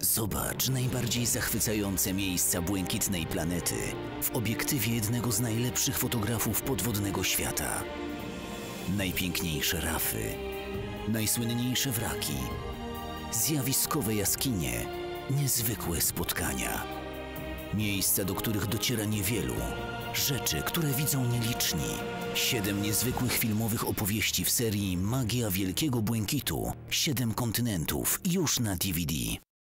Zobacz najbardziej zachwycające miejsca błękitnej planety w obiektywie jednego z najlepszych fotografów podwodnego świata. Najpiękniejsze rafy, najsłynniejsze wraki, zjawiskowe jaskinie, niezwykłe spotkania. Miejsca, do których dociera niewielu, rzeczy, które widzą nieliczni. Siedem niezwykłych filmowych opowieści w serii Magia Wielkiego Błękitu. Siedem kontynentów już na DVD.